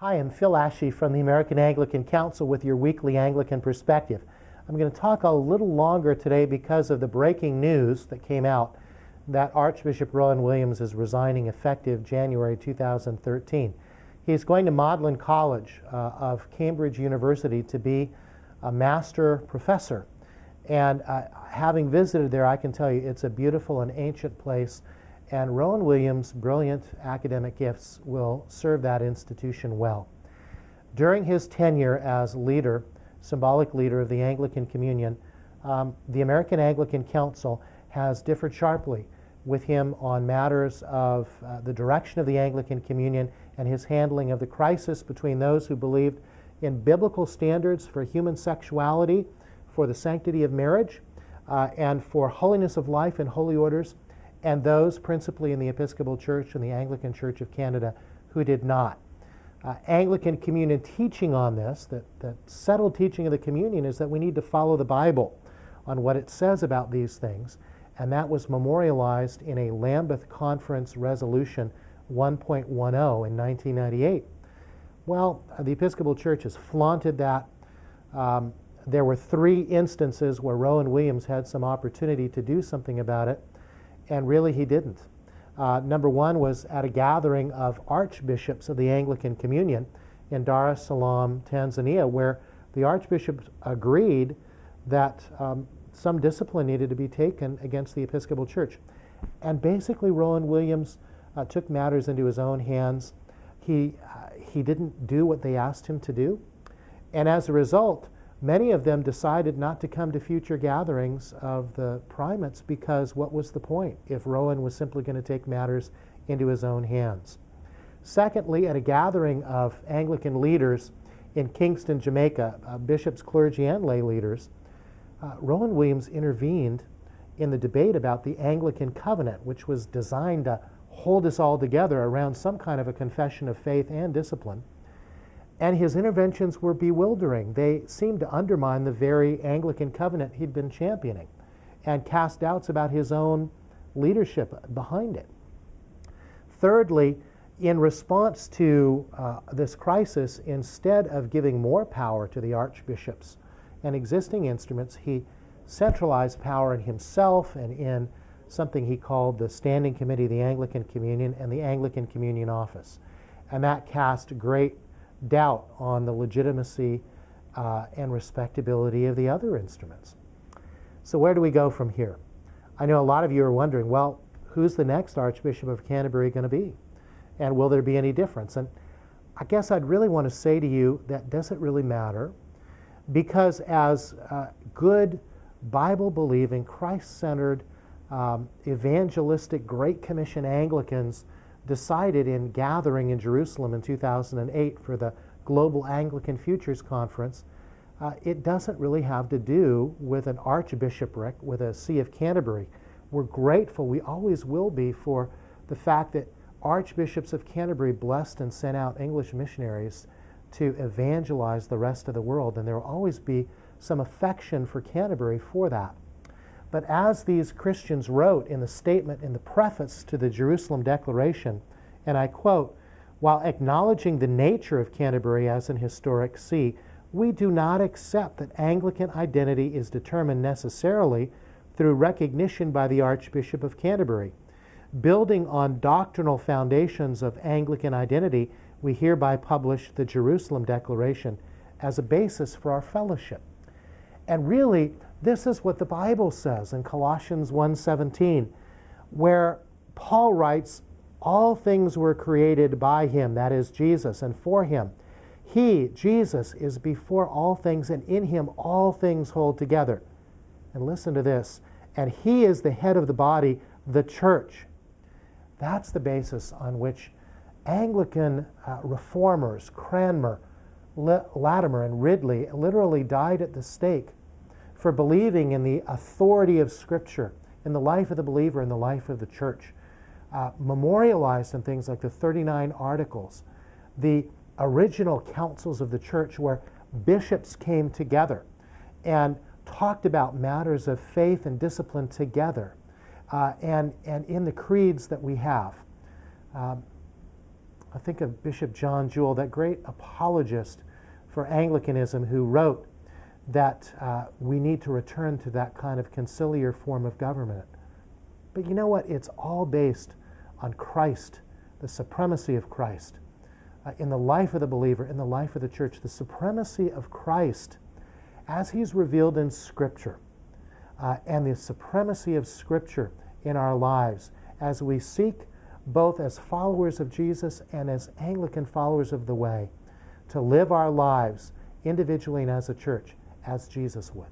Hi, I'm Phil Ashey from the American Anglican Council with your weekly Anglican perspective. I'm going to talk a little longer today because of the breaking news that came out that Archbishop Rowan Williams is resigning effective January 2013. He's going to Magdalene College uh, of Cambridge University to be a master professor. And uh, having visited there, I can tell you it's a beautiful and ancient place and Rowan Williams' brilliant academic gifts will serve that institution well. During his tenure as leader, symbolic leader of the Anglican Communion, um, the American Anglican Council has differed sharply with him on matters of uh, the direction of the Anglican Communion and his handling of the crisis between those who believed in biblical standards for human sexuality, for the sanctity of marriage, uh, and for holiness of life and holy orders, and those principally in the Episcopal Church and the Anglican Church of Canada who did not. Uh, Anglican communion teaching on this, that, that settled teaching of the communion, is that we need to follow the Bible on what it says about these things, and that was memorialized in a Lambeth Conference Resolution 1.10 in 1998. Well, the Episcopal Church has flaunted that. Um, there were three instances where Rowan Williams had some opportunity to do something about it and really he didn't. Uh, number one was at a gathering of archbishops of the Anglican Communion in Dar es Salaam, Tanzania, where the archbishops agreed that um, some discipline needed to be taken against the Episcopal Church. And basically, Rowan Williams uh, took matters into his own hands. He, uh, he didn't do what they asked him to do. And as a result, Many of them decided not to come to future gatherings of the primates because what was the point if Rowan was simply going to take matters into his own hands? Secondly, at a gathering of Anglican leaders in Kingston, Jamaica, uh, bishops, clergy, and lay leaders, uh, Rowan Williams intervened in the debate about the Anglican covenant, which was designed to hold us all together around some kind of a confession of faith and discipline. And his interventions were bewildering. They seemed to undermine the very Anglican covenant he'd been championing and cast doubts about his own leadership behind it. Thirdly, in response to uh, this crisis, instead of giving more power to the archbishops and existing instruments, he centralized power in himself and in something he called the Standing Committee of the Anglican Communion and the Anglican Communion Office. And that cast great doubt on the legitimacy uh, and respectability of the other instruments. So, where do we go from here? I know a lot of you are wondering well, who's the next Archbishop of Canterbury going to be? And will there be any difference? And I guess I'd really want to say to you that doesn't really matter because, as uh, good Bible believing, Christ centered, um, evangelistic, Great Commission Anglicans, decided in gathering in Jerusalem in 2008 for the Global Anglican Futures Conference, uh, it doesn't really have to do with an archbishopric, with a See of Canterbury. We're grateful, we always will be, for the fact that archbishops of Canterbury blessed and sent out English missionaries to evangelize the rest of the world, and there will always be some affection for Canterbury for that. But as these Christians wrote in the statement in the preface to the Jerusalem Declaration, and I quote, while acknowledging the nature of Canterbury as an historic see, we do not accept that Anglican identity is determined necessarily through recognition by the Archbishop of Canterbury. Building on doctrinal foundations of Anglican identity, we hereby publish the Jerusalem Declaration as a basis for our fellowship. And really, this is what the Bible says in Colossians 1:17, where Paul writes, all things were created by him, that is Jesus, and for him. He, Jesus, is before all things, and in him all things hold together. And listen to this. And he is the head of the body, the church. That's the basis on which Anglican uh, reformers, Cranmer, Latimer, and Ridley, literally died at the stake for believing in the authority of Scripture, in the life of the believer, in the life of the church. Uh, memorialized in things like the 39 Articles, the original councils of the church where bishops came together and talked about matters of faith and discipline together, uh, and, and in the creeds that we have. Um, I think of Bishop John Jewel, that great apologist for Anglicanism, who wrote that uh, we need to return to that kind of conciliar form of government. But you know what? It's all based on Christ, the supremacy of Christ. Uh, in the life of the believer, in the life of the church, the supremacy of Christ as he's revealed in Scripture, uh, and the supremacy of Scripture in our lives as we seek, both as followers of Jesus and as Anglican followers of the way, to live our lives individually and as a church as Jesus would.